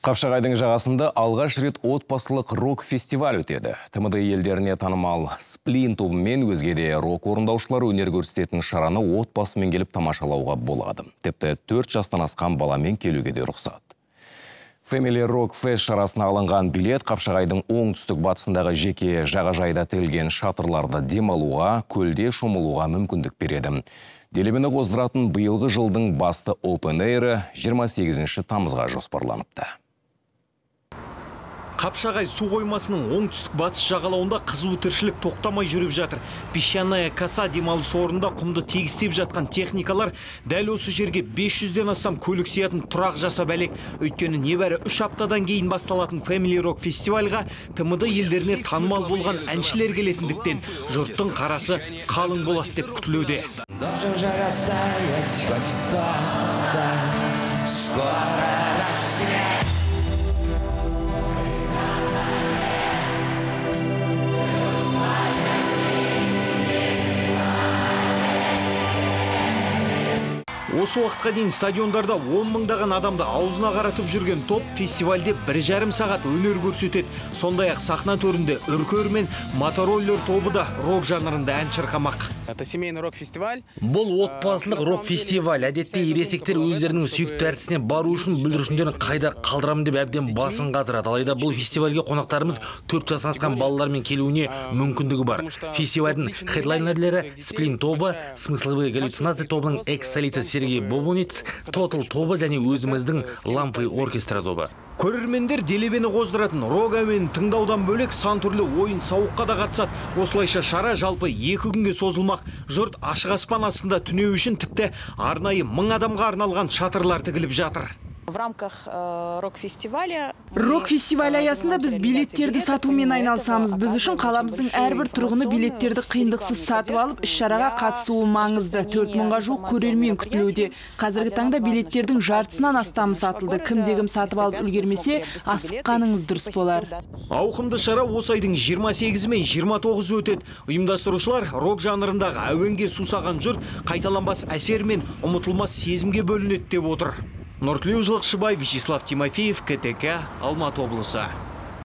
Қапшағайдың жағасында алғаш рет отбасылық рок фестиваль өтеді. ТМД елдеріне танымал сплин тобы мен өзге де рок орындаушылар өнер көрсететін шараны отбасымен келіп тамашалауға болады. Тіпті 4 жастан асқан баламен келуге де рұқсат. Family Fest шарасына алынған билет Қапшағайдың оңтүстік батысындағы жеке жағажайда тігілген шатырларда демалуға, көлде шомылуға мүмкіндік береді. Делебені қоздыратын биылғы жылдың басты Open Air 28 тамызға жоспарланыпты. Қапшағай су қоймасының оңтүстік батыс жағалауында қызу тіршілік тоқтамай жүріп жатыр. Песчаная коса демалыс орнында құмды тегістеп жатқан техникалар дәл осы жерге 500-ден астам көлік сиятын тұрақ жасап әлек. Өйткені небәрі үш аптадан кейін басталатын Family Rock фестивальға ТМД елдеріне танымал болған әншілер келетіндіктен жұрттың қарасы қалың болады деп күтілуде. Скоро Осы уақытқа дейін стадиондарда 10 мыңдаған адамды аузына қаратып жүрген топ фестивальде бір жарым сағат өнер көрсетеді. Сондай ақ сахна төрінде үркер мен мотороллер тобы да рок жанрында ән шырқамақ. Это семейный рок-фестиваль. Бұл отбасылық рок-фестиваль. Әдетте ересектер өздерінің сүйікті әртісіне бару үшін бүлдіршіндерін қайда қалдырамын деп әбден басын қатырады. Алайда бұл фестивальге қонақтарымыз 4 жастан асқан балалармен келуіне мүмкіндігі бар. Фестивальдің хедлайнерлері Сплин тобы, смысловые галлюцинации тобының экс-солисті Сергей Бобуниц, Total тобы және өзіміздің Лампы оркестра тобы. Көрермендер делебені қоздыратын рок әуенін тыңдаудан бөлек сан түрлі ойын сауыққа да қатысады. Осылайша шара жалпы екі күнге созылмақ. Жұрт ашық аспан астында түнеу үшін тіпті арнайы мың адамға арналған шатырлар тігіліп жатыр. В рамках э, рок-фестиваля... Рок-фестиваль аясында біз билеттерді сатумен айналысамыз. Біз үшін қаламыздың әрбір тұрғыны билеттерді қиындықсыз сатып алып, іс-шараға қатысуы маңызды. 4 мыңға жуық көрермен күтілуде. Қазіргі таңда билеттердің жартысынан астамы сатылды. Кімде-кім сатып алып үлгермесе, асыққаныңыз дұрыс болар. Ауқымды шара осы айдың 28 мен 29 өтеді. Ұйымдастырушылар рок жанрындағы әуенге сусаған жұрт қайталанбас әсер мен ұмытылмас сезімге бөлінеді деп отыр. Нұртілеу Жылықшыбай, Вячеслав Тимофеев, КТК, Алматы облысы.